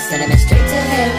sending it straight to heaven